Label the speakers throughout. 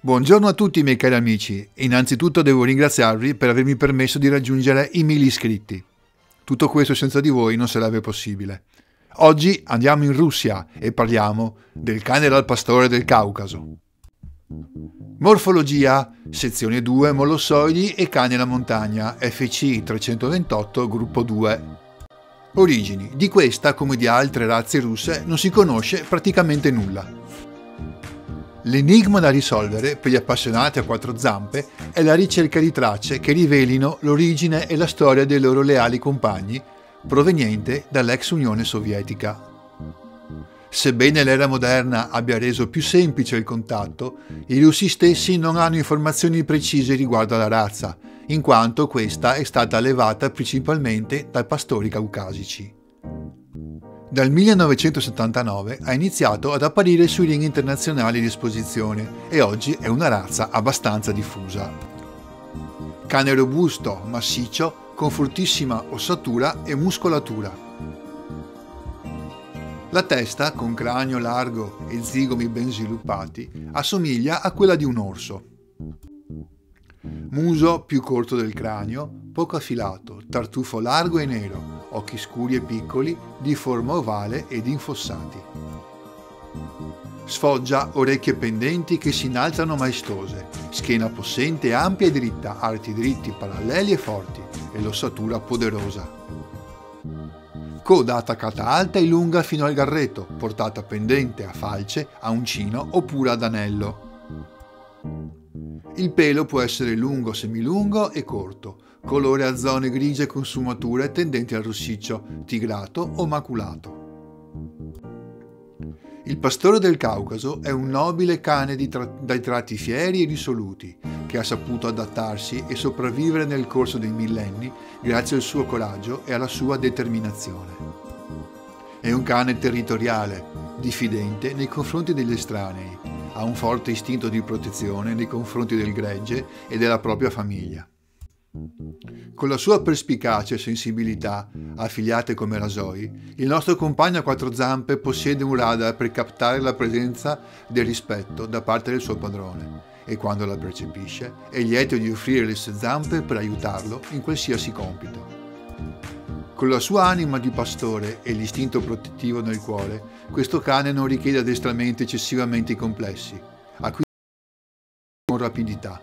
Speaker 1: Buongiorno a tutti miei cari amici, innanzitutto devo ringraziarvi per avermi permesso di raggiungere i mille iscritti. Tutto questo senza di voi non sarebbe possibile. Oggi andiamo in Russia e parliamo del cane dal pastore del Caucaso. Morfologia, sezione 2, molossoidi e cane alla montagna, FC 328, gruppo 2. Origini. Di questa, come di altre razze russe, non si conosce praticamente nulla. L'enigma da risolvere per gli appassionati a quattro zampe è la ricerca di tracce che rivelino l'origine e la storia dei loro leali compagni proveniente dall'ex Unione Sovietica. Sebbene l'era moderna abbia reso più semplice il contatto, i russi stessi non hanno informazioni precise riguardo alla razza, in quanto questa è stata allevata principalmente dai pastori caucasici. Dal 1979 ha iniziato ad apparire sui ring internazionali di esposizione e oggi è una razza abbastanza diffusa. Cane robusto, massiccio, con fortissima ossatura e muscolatura. La testa, con cranio largo e zigomi ben sviluppati, assomiglia a quella di un orso. Muso più corto del cranio, poco affilato, tartufo largo e nero, occhi scuri e piccoli, di forma ovale ed infossati. Sfoggia orecchie pendenti che si innalzano maestose, schiena possente, ampia e dritta, arti dritti, paralleli e forti, e l'ossatura poderosa. Coda attaccata alta e lunga fino al garretto, portata pendente a falce, a uncino oppure ad anello. Il pelo può essere lungo, semilungo e corto, colore a zone grigie con sfumature tendenti al rossiccio, tigrato o maculato. Il pastore del Caucaso è un nobile cane tra- dai tratti fieri e risoluti, che ha saputo adattarsi e sopravvivere nel corso dei millenni grazie al suo coraggio e alla sua determinazione. È un cane territoriale, diffidente nei confronti degli estranei, ha un forte istinto di protezione nei confronti del gregge e della propria famiglia. Con la sua perspicacia e sensibilità, affiliate come rasoi, il nostro compagno a quattro zampe possiede un radar per captare la presenza del rispetto da parte del suo padrone e quando la percepisce è lieto di offrire le sue zampe per aiutarlo in qualsiasi compito. Con la sua anima di pastore e l'istinto protettivo nel cuore, questo cane non richiede addestramenti eccessivamente complessi, acquista con rapidità.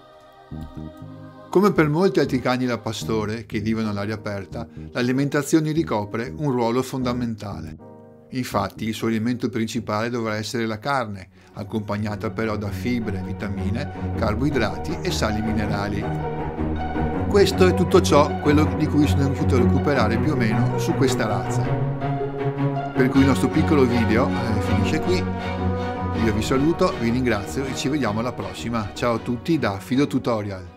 Speaker 1: Come per molti altri cani da pastore che vivono all'aria aperta, l'alimentazione ricopre un ruolo fondamentale. Infatti il suo alimento principale dovrà essere la carne, accompagnata però da fibre, vitamine, carboidrati e sali minerali. Questo è tutto ciò di cui sono riuscito a recuperare più o meno su questa razza. Per cui il nostro piccolo video eh, finisce qui. Io vi saluto, vi ringrazio e ci vediamo alla prossima. Ciao a tutti da Fido Tutorial.